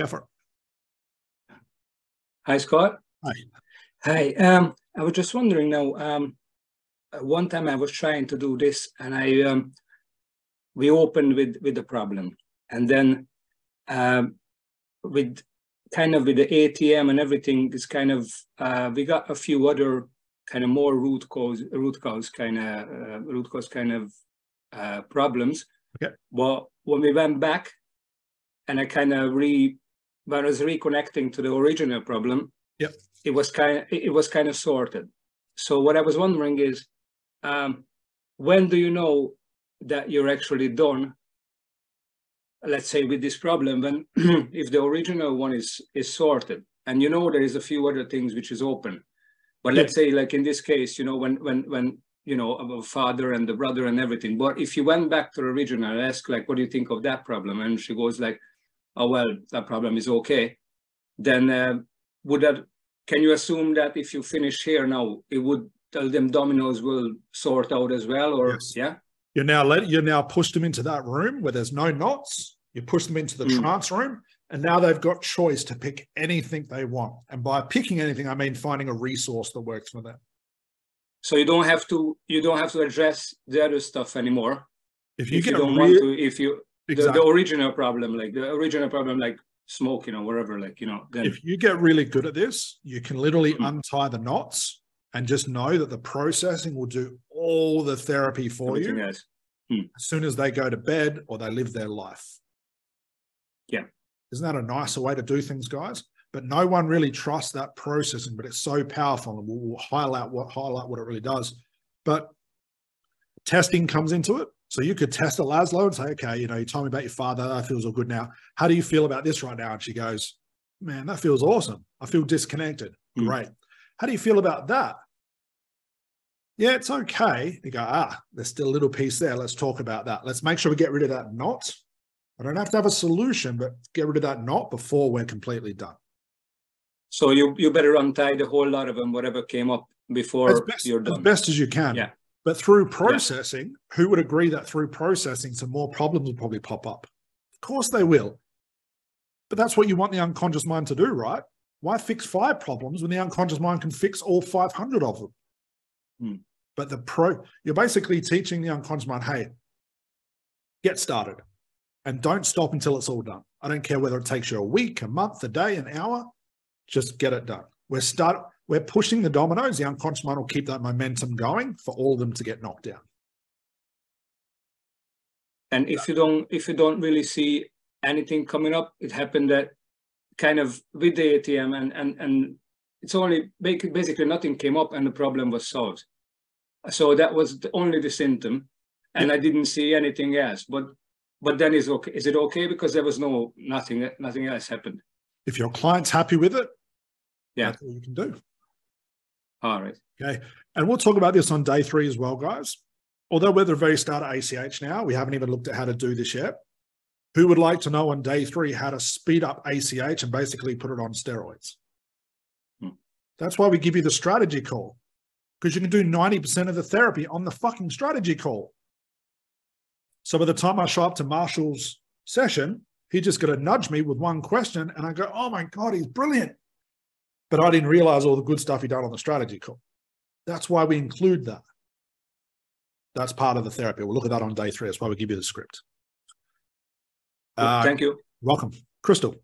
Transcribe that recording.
Go for it. Hi, Scott. Hi. Hi. Um, I was just wondering now. Um, one time I was trying to do this, and I um, we opened with with the problem, and then um, with kind of with the ATM and everything, it's kind of uh, we got a few other kind of more root cause root cause kind of uh, root cause kind of uh, problems. Okay. But when we went back, and I kind of re was reconnecting to the original problem, Yep. it was kind of it was kind of sorted. So what I was wondering is, um, when do you know that you're actually done? Let's say with this problem, when if the original one is is sorted, and you know there is a few other things which is open, but let's say like in this case, you know when when when you know a father and the brother and everything. But if you went back to the original, and ask like, what do you think of that problem? And she goes like, oh well, that problem is okay. Then uh, would that can you assume that if you finish here now, it would tell them dominoes will sort out as well, or Yes. yeah? You're now let you're now pushed them into that room where there's no knots. You push them into the Mm. trance room, and now they've got choice to pick anything they want. And by picking anything, I mean finding a resource that works for them. So you don't have to you don't have to address the other stuff anymore. If you if get you don't want to, if you exactly, the original problem, like the original problem, like smoking or whatever, like you know, then if you get really good at this, you can literally Mhm. untie the knots and just know that the processing will do all the therapy for everything you else. as soon as they go to bed or they live their life. Yeah. Isn't that a nicer way to do things, guys? But no one really trusts that processing, but it's so powerful and we'll, we'll highlight what highlight what it really does. But testing comes into it. So you could test a Laszlo and say, okay, you know, you told me about your father, that feels all good now. How do you feel about this right now? And she goes, Man, that feels awesome. I feel disconnected. Mm. Great. How do you feel about that? Yeah, it's okay. You go, ah, there's still a little piece there. Let's talk about that. Let's make sure we get rid of that knot. I don't have to have a solution, but get rid of that knot before we're completely done. So you you better untie the whole lot of them, whatever came up before As best, you're done. as best as you can. Yeah. But through processing, who would agree that through processing, some more problems will probably pop up? Of course they will. But that's what you want the unconscious mind to do, right? Why fix five problems when the unconscious mind can fix all 500 of them? Hmm. But the pro, you're basically teaching the unconscious mind, hey, get started and don't stop until it's all done. I don't care whether it takes you a week, a month, a day, an hour, just get it done. We're start, we're pushing the dominoes. The unconscious mind will keep that momentum going for all of them to get knocked down. And if you don't if you don't really see anything coming up, it happened that kind of with the ATM and and and it's only basically nothing came up and the problem was solved. So that was the, only the symptom, and I didn't see anything else. But but then is okay? Is it okay because there was no nothing nothing else happened? If your client's happy with it, Yeah. that's all you can do. All right. Okay. And we'll talk about this on day three as well, guys. Although we're the very start of ACH now, we haven't even looked at how to do this yet. Who would like to know on day three how to speed up ACH and basically put it on steroids? Hmm. That's why we give you the strategy call because you can do 90% of the therapy on the fucking strategy call. So by the time I show up to Marshall's session, he just got to nudge me with one question and I go, oh my God, he's brilliant. But I didn't realize all the good stuff he done on the strategy call. That's why we include that. That's part of the therapy. We'll look at that on day three. That's why we give you the script. Uh, Thank you. welcome. Crystal.